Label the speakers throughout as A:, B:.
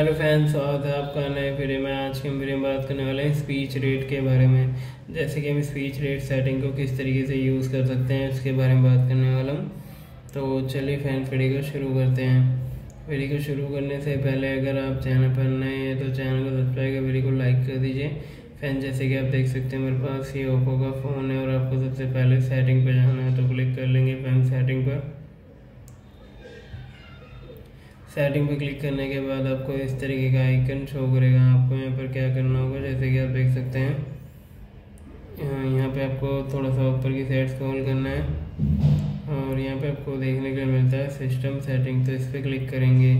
A: Hello fans है आपका नए वीडियो में। आज की वीडियो में बात करने वाले हैं स्पीच रेट के बारे में। जैसे कि हम स्पीच रेट सेटिंग को किस तरीके से यूज़ कर सकते हैं, उसके बारे में बात करने वाला हूँ। तो चलिए फैंस वीडियो को शुरू करते हैं। वीडियो को शुरू करने से पहले अगर आप चैनल पर नए हैं तो चैनल को सब्सक्राइब कर वीडियो को लाइक कर दीजिए। फ़ैन जैसे कि आप देख सकते हैं, मेरे पास ये ओप्पो का फ़ोन है और आपको सबसे पहले सेटिंग पर जाना है तो क्लिक कर लेंगे फ़ैन सेटिंग पर। सेटिंग पे क्लिक करने के बाद आपको इस तरीके का आइकन शो करेगा। आपको यहाँ पर क्या करना होगा? जैसे कि आप देख सकते हैं। यहाँ पे आपको थोड़ा सा ऊपर की साइड स्क्रॉल करना है। और यहाँ पे आपको देखने के लिए मिलता है सिस्टम सेटिंग तो इस पर क्लिक करेंगे।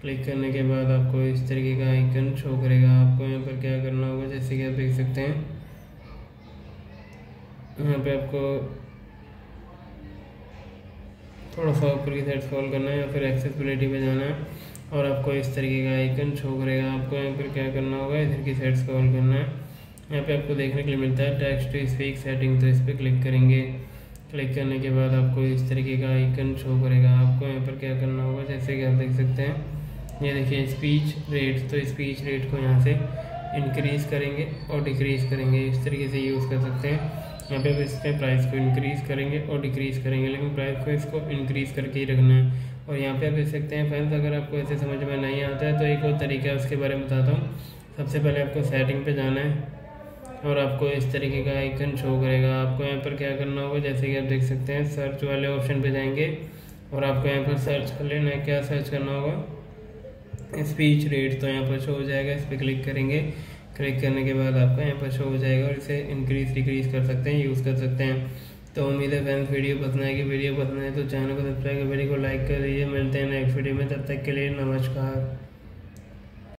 A: क्लिक करने के बाद आपको इस तरीके का आइकन शो करेगा। आपको यहाँ पर क्या करना होगा? जैसे कि आप देख सकते हैं। यहाँ पे आपको थोड़ा सा ऊपर की साइड स्क्रॉल करना है या फिर एक्सेसिबिलिटी पे जाना है और आपको इस तरीके का आइकन शो करेगा। आपको यहाँ पर क्या करना होगा? इधर की साइड स्क्रॉल करना है। यहाँ पे आपको देखने के लिए मिलता है टेक्स्ट टू स्पीक सेटिंग तो इस पर क्लिक करेंगे। क्लिक करने के बाद आपको इस तरीके का आइकन शो करेगा। आपको यहाँ पर क्या करना होगा? जैसे कि आप देख सकते हैं, ये देखिए स्पीच रेट तो स्पीच रेट को यहाँ से इंक्रीज़ करेंगे और डिक्रीज़ करेंगे। इस तरीके से यूज़ कर सकते हैं। यहाँ पे इसके प्राइस को इंक्रीज़ करेंगे और डिक्रीज़ करेंगे, लेकिन प्राइस को इसको इंक्रीज़ करके ही रखना है। और यहाँ पे आप देख सकते हैं फ्रेंड्स अगर आपको ऐसे समझ में नहीं आता है तो एक और तरीका उसके बारे में बताता हूँ। सबसे पहले आपको सेटिंग पे जाना है और आपको इस तरीके का आइकन शो करेगा। आपको यहाँ पर क्या करना होगा, जैसे कि आप देख सकते हैं सर्च वाले ऑप्शन पे जाएँगे और आपको यहाँ पर सर्च कर लेना है। क्या सर्च करना होगा? स्पीच रेट तो यहाँ पर शो हो जाएगा, इस पर क्लिक करेंगे। क्लिक करने के बाद आपका यहाँ पर शो हो जाएगा और इसे इंक्रीज डिक्रीज कर सकते हैं यूज़ कर सकते हैं। तो उम्मीद है फैंस वीडियो पसंद आएगी। वीडियो पसंद आए तो चैनल को सब्सक्राइब कर वीडियो को लाइक कर दीजिए मिलते हैं नेक्स्ट वीडियो में। तब तक के लिए नमस्कार।